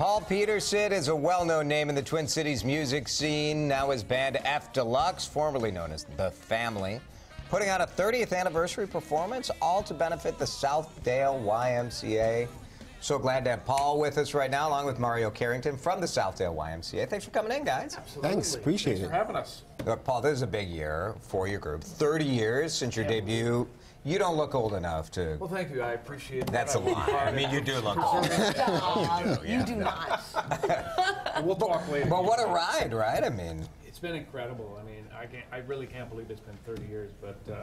Paul Peterson is a well known name in the Twin Cities music scene. Now his band fDeluxe, formerly known as The Family, putting out a 30th anniversary performance, all to benefit the Southdale YMCA. So glad to have Paul with us right now, along with Mario Carrington from the Southdale YMCA. Thanks for coming in, guys. Thanks, appreciate it. Thanks it. for having us. Look, Paul, this is a big year for your group. 30 years since your debut. You don't look old enough to. Well, thank you. I appreciate that. That's a lie. I mean, you do look old. Stop. You do not. We'll talk later. But what a ride, right? I mean, It's been incredible. I mean, I can't, I really can't believe it's been 30 years, but uh,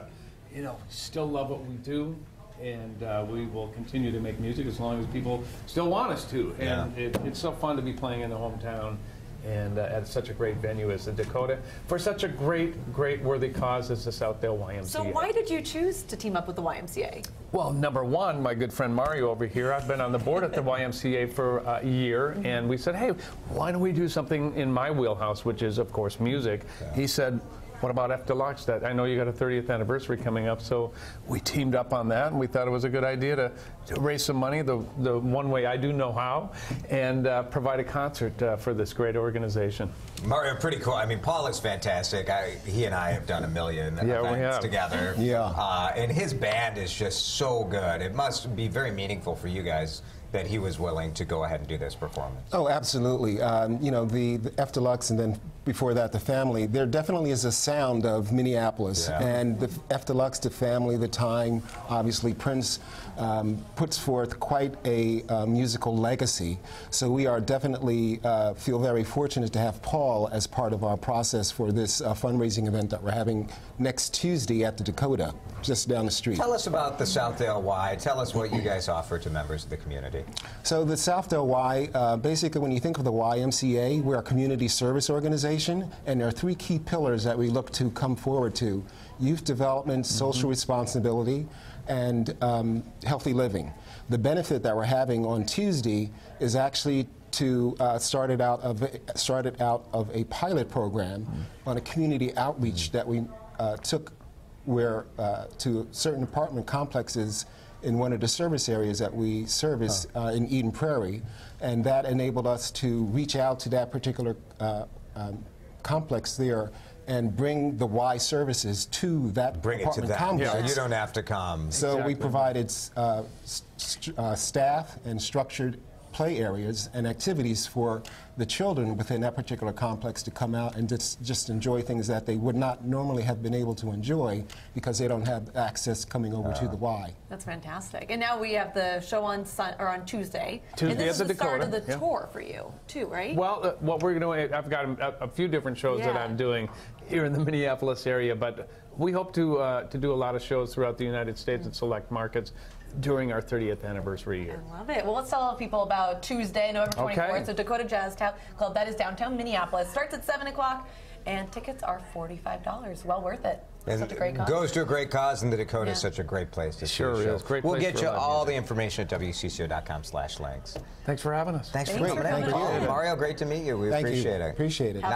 you know, still love what we do, and uh, we will continue to make music as long as people still want us to. And Yeah. it, it's so fun to be playing in the hometown. And uh, at such a great venue as the Dakota for such a great, great worthy cause as the Southdale YMCA. So why did you choose to team up with the YMCA? Well, number one, my good friend Mario over here, I've been on the board at the YMCA for uh, a year, and we said, hey, why don't we do something in my wheelhouse, which is, of course, music. He said, what about fDeluxe? That I know you got a 30th anniversary coming up, so we teamed up on that, and we thought it was a good idea to, to raise some money the, the one way I do know how, and uh, provide a concert uh, for this great organization. Mario, pretty cool. I mean, Paul is fantastic. I, he and I have done a million Yeah, we events have. together. Yeah. Uh, and his band is just so good. It must be very meaningful for you guys that he was willing to go ahead and do this performance. Oh, absolutely. Um, you know, the, the fDeluxe and then before that, the family, there definitely is a sound of Minneapolis. Yeah. And the fDeluxe, the family, the time, obviously, Prince um, puts forth quite a uh, musical legacy. So we are definitely uh, feel very fortunate to have Paul as part of our process for this uh, fundraising event that we're having next Tuesday at the Dakota, just down the street. Tell us about the Southdale Y. Tell us what you guys offer to members of the community. So the Southdale Y, uh, basically when you think of the YMCA, we're a community service organization, and there are three key pillars that we look to come forward to. Youth development, social responsibility, and um, healthy living. The benefit that we're having on Tuesday is actually to uh, start it out of started out of a pilot program on a community outreach that we uh, took where uh, to certain apartment complexes in one of the service areas that we service uh, in Eden Prairie, and that enabled us to reach out to that particular uh, um, complex there and bring the Y services to that Bring it to apartment them. complex. So you don't have to come. So we provided uh, st- uh, staff and structured play areas and activities for the children within that particular complex to come out and just, just enjoy things that they would not normally have been able to enjoy because they don't have access coming over to the Y. That's fantastic. And now we have the show on sun, or on Tuesday. Tuesday and this is the the start of the yeah. tour for you, too, right? Well, uh, what we're doing, I've got a, a few different shows that I'm doing here in the Minneapolis area, but we hope to uh, to do a lot of shows throughout the United States and select markets during our 30th anniversary year. I love it. Well, let's tell people about Tuesday, November 24th. Okay. So Dakota Jazz Town Club, that is downtown Minneapolis. Starts at 7 o'clock, and tickets are $45. Well worth it. And Such a great cause. Goes to a great cause, and the Dakota is such a great place to Sure see a show. is. Great we'll place get you all music. the information at wcco.com slash links. Thanks for having us. Thanks for Thanks coming for coming Paul. in. Mario, great to meet you. We Thank appreciate you. it. Appreciate it. Have